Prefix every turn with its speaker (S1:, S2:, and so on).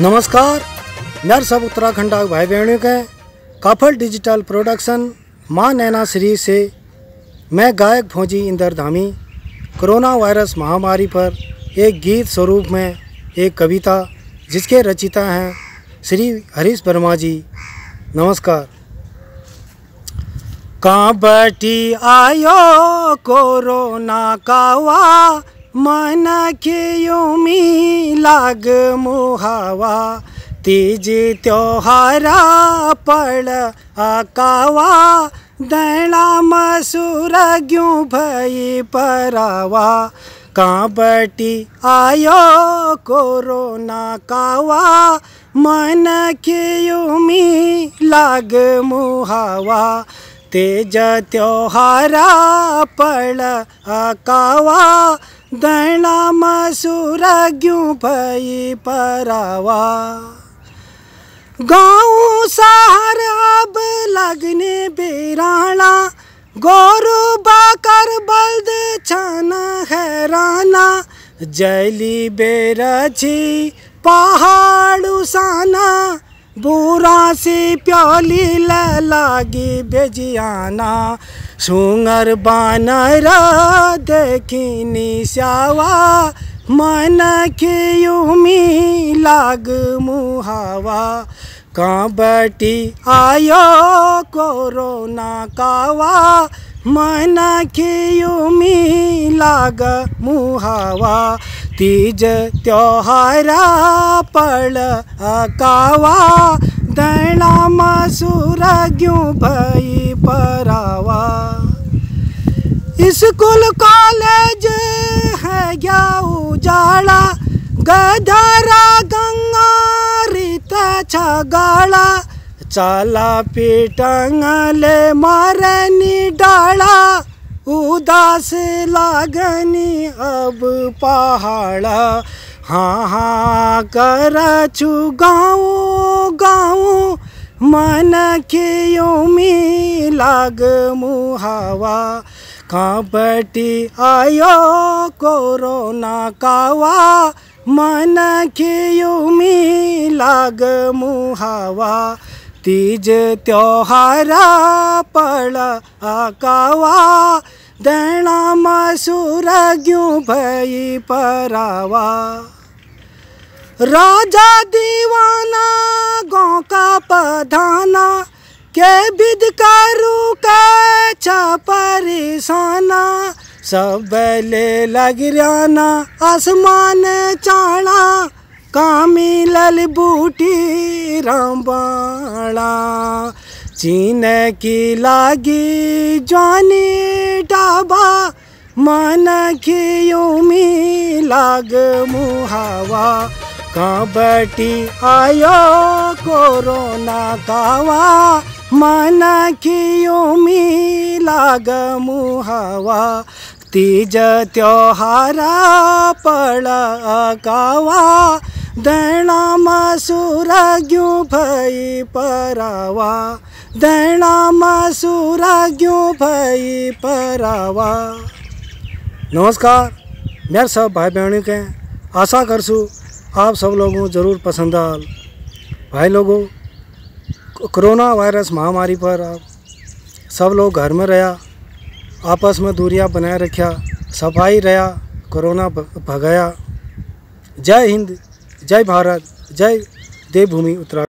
S1: नमस्कार मेरे सब उत्तराखंड भाई बहनों के काफल डिजिटल प्रोडक्शन माँ नैना श्री से मैं गायक फौजी इंदर धामी कोरोना वायरस महामारी पर एक गीत स्वरूप में एक कविता जिसके रचिता हैं श्री हरीश वर्मा जी। नमस्कार। काबटी आयो कोरोना कावा मन के युमी लाग मुहावा, तीज त्योहारा पड़ आकावा, दैणा मसूर ग्यूं भई परावा। काबटी आयो कोरोना कावा, मन के युमी लाग मुहावा, तेज त्योहारा पड़ आकावा दैणा मसूर ग्यूं भई परावा। गाँव शहर अब लगने बेराना गोरु बाकर बल्द छाना हैराना। जैली बेरछी पहाड़ साना बुरा से प्याली लागी बेजियाना, सुंगर बानर देखी श्यावा मन के युमी लाग मुहावा। काबटी आयो कोरोना कावा, मन के युमी लाग मुहावा। तीज त्योहारा पड़ कावा दैणा मसूर ग्यूं भई परावा। स्कूल कॉलेज है गया उजाड़ा गधरा गंगा रीत छगाड़ा चाला पीटंगले मारनी डाला उदास लागनी अब पहाड़ा। हाँ हाँ कर छु गाँव गाँव मन के योमी लाग मुहावा। काबटी आयो कोरोना कावा, मन के युमी लाग मुहावा। तीज त्योहारा पड़ आकावा दैणा मसूर ग्यूं भई परावा? राजा दीवाना, गाँव का पधाना, के विद करू के सब ले लग आसमान चाणा कामी लल बूटी रामबाणा चीन की लागी जानी डाबा, मन की युमी लाग मुहावा। काबटी आयो कोरोना कावा, मन की युमी लाग मुहावा। तीज त्योहारा पड़ कावा दैणा मसूर ग्यूं भई परावा। दैणा मसूर ग्यूं भई परावा। नमस्कार मेरे सब भाई बहनों के आशा करसू, आप सब लोगों ज़रूर पसंद आल। भाई लोगों कोरोना वायरस महामारी पर आप सब लोग घर में रहा आपस में दूरियाँ बनाए रखा सफ़ाई रहा कोरोना भगाया। जय हिंद। जय भारत जय देवभूमि उत्तराखंड।